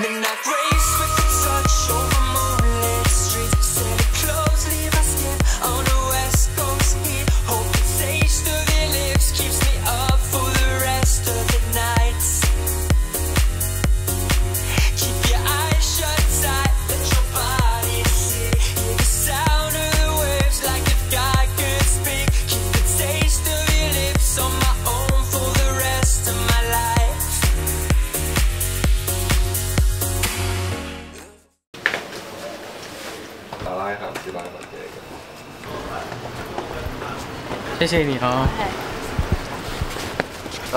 Midnight race with 谢谢你啊！啊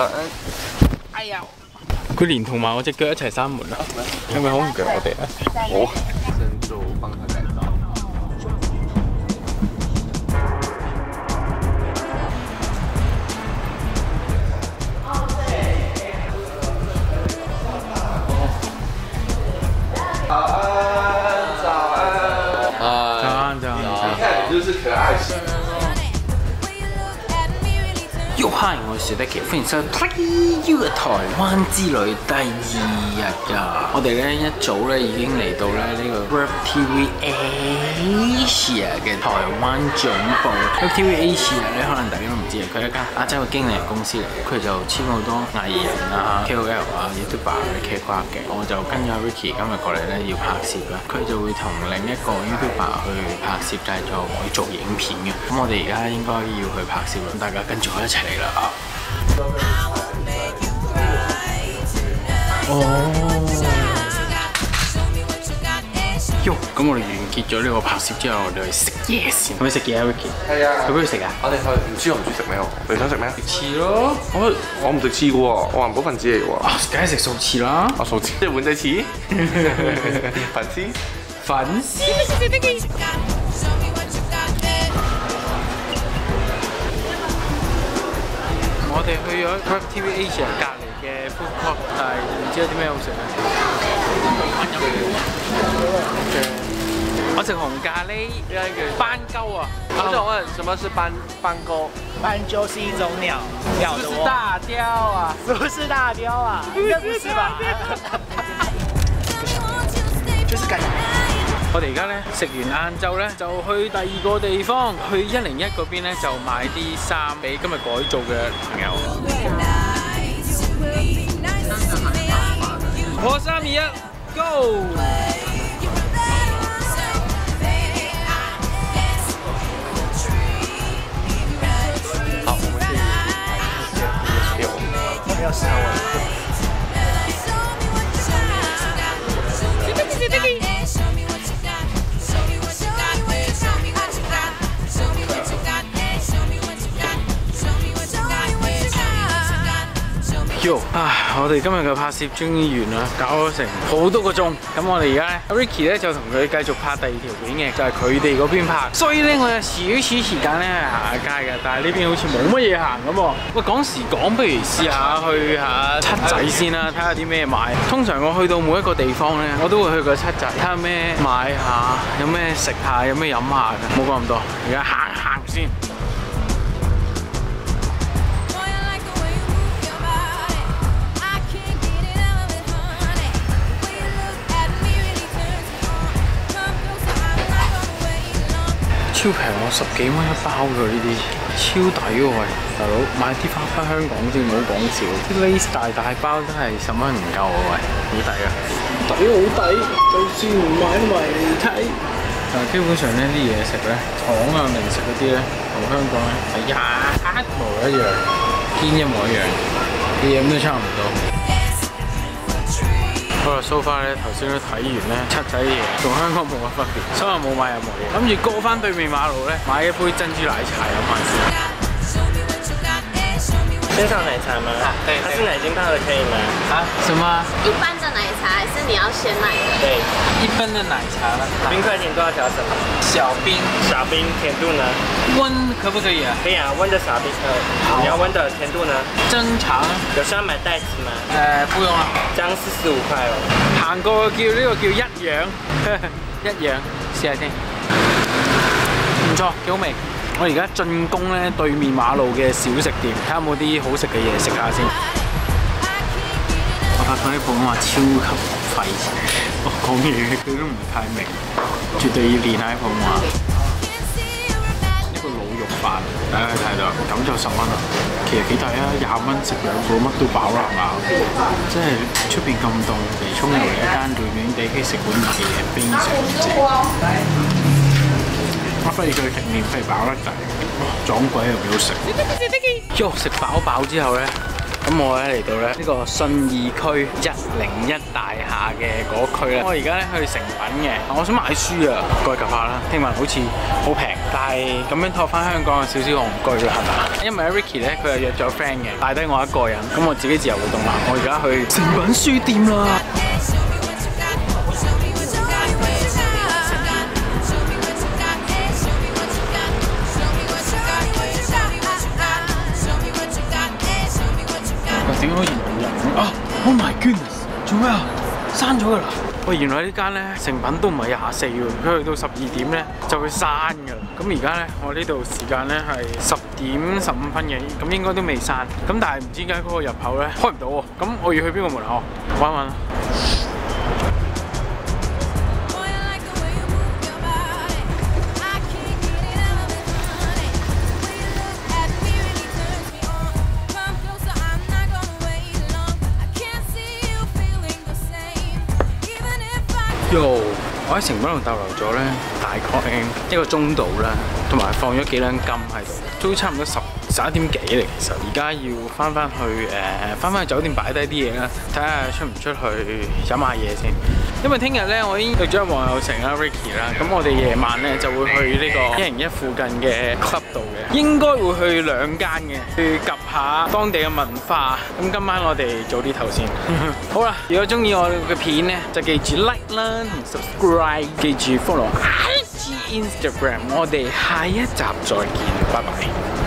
佢連同埋我只腳一齊閂門啊！係咪好唔腳我哋啊？好，嗨，我是 Dicky，歡迎收睇呢個台灣之旅第二日㗎。我哋咧一早咧已經嚟到咧呢個 Web TV Asia 嘅台灣總部。Web TV Asia 咧可能大家都唔知啊，佢一間亞洲嘅經理人公司嚟，佢就簽好多藝人啊、KOL 啊、YouTuber 嘅 K 瓜嘅。我就跟咗 Ricky 今日過嚟咧要拍攝啦，佢就會同另一個 YouTuber 去拍攝製作去做影片嘅。咁我哋而家應該要去拍攝啦，咁大家跟住我一齊嚟啦啊！哦，喲，咁我哋完結咗呢個拍攝之後，我哋去食嘢先。可唔可以食嘢啊，Ricky？係啊去邊度食啊？我哋去唔知我唔中意食咩喎？你想食咩？食翅咯，我我唔食翅嘅喎，我環保分子嚟嘅喎。啊，梗係食素翅啦。我素翅，即係碗仔翅，粉絲。粉絲。哋去咗 Web TV Asia 隔離嘅 food court，但係唔知有啲咩好食啊。我食紅咖喱，斑鳩啊！我想問，什麼是斑斑鳩？斑鸠是一種鳥，鳥的窩，大雕啊！不是大雕啊，应该不是吧？就是感觉我哋而家咧食完晏晝咧，就去第二個地方，去一零一嗰邊咧就買啲衫俾今日改造嘅朋友。我三二一，Go！我哋今日嘅拍攝終於完啦，搞咗成好多個鐘。咁我哋而家咧，Ricky 咧就同佢繼續拍第二條片嘅，就係佢哋嗰邊拍。所以咧，我有少少時間咧行下街嘅，但係呢邊好似冇乜嘢行咁喎。喂，講時講，不如試下去下七仔先啦，睇下啲咩買。通常我去到每一個地方咧，我都會去個七仔，睇下咩買下，有咩食下，有咩飲下嘅。冇講咁多，而家行行先。超平喎，十幾蚊一包㗎呢啲，超抵喎喂！大佬買啲翻返香港先，唔好講笑。啲 lace 大大包都係十蚊唔夠喎喂，好抵啊！抵好抵，就算唔買都埋嚟睇。但係基本上呢啲嘢食咧，糖啊零食嗰啲咧，同香港咧係一模一樣，堅一模一樣，啲嘢都差唔多。好啦，so far 咧頭先都睇完咧七仔嘢，同香港冇乜分別，所以冇買任何嘢。諗住過翻對面馬路咧，買一杯珍珠奶茶飲下先。先上奶茶吗？对它是奶精泡的可以吗？啊？什么？一般的奶茶还是你要鲜奶的？对，一般的奶茶呢？冰块甜度要调什么？小冰小冰，甜度呢？温可不可以啊？可以啊，温的小冰呃，你要温的甜度呢？正常。有需要买袋子吗？呃，不用了，这样四十五块哦。行過叫呢個叫一樣，一樣試下先。唔錯，幾好味。我而家進攻咧對面馬路嘅小食店，睇下有冇啲好食嘅嘢食下先。嗰啲普通話超級廢，我講嘢佢都唔太明，絕對要練下普通話。一個滷肉飯，大家睇到咁就十蚊啦，其實幾抵啊！廿蚊食兩個乜都飽啦，係嘛？即係出邊咁凍，嚟沖入嚟一間暖暖地嘅食碗嘢，非常正。我發現佢食麵費飽得滯，哇撞鬼又幾好食。喐食飽飽之後咧，咁我咧嚟到咧呢個信義區一零一大廈嘅嗰區咧，我而家咧去成品嘅，我想買書啊，過去及下啦。聽聞好似好平，但係咁樣托翻香港有少少戇居啦，係嘛？因為 Ricky 咧佢又約咗 friend 嘅，帶低我一個人，咁我自己自由活動啦。我而家去成品書店啦。啊？Oh my goodness！做咩啊？閂咗噶啦！喂，原来呢间咧成品都唔系廿四喎，佢去到十二点咧就會閂噶啦。咁而家咧我呢度时间咧系十点十五分嘅，咁应该都未閂。咁但系唔知点解嗰個入口咧开唔到喎。咁我要去边个门口？搵一揾 Yo，我喺成本度逗留咗咧，大概一個鐘度啦，同埋放咗幾兩金喺度，都差唔多十十一點幾嚟。其實而家要翻翻去誒，翻翻去酒店擺低啲嘢啦，睇下出唔出去飲下嘢先。因為聽日咧，我已經約咗黃有成啦、Ricky 啦，咁我哋夜晚咧就會去呢個一零一附近嘅 club 度嘅，應該會去兩間嘅，去及下當地嘅文化。咁今晚我哋早啲頭先。好啦，如果中意我嘅片咧，就記住 like 啦同 subscribe，記住 follow IG、Instagram。我哋下一集再見，拜拜。